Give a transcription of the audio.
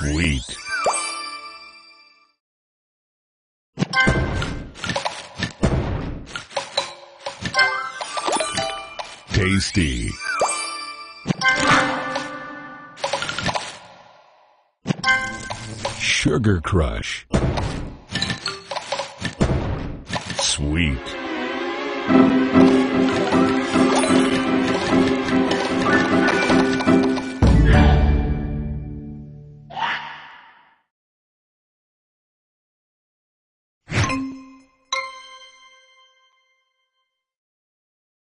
Sweet. Tasty. Sugar Crush. Sweet.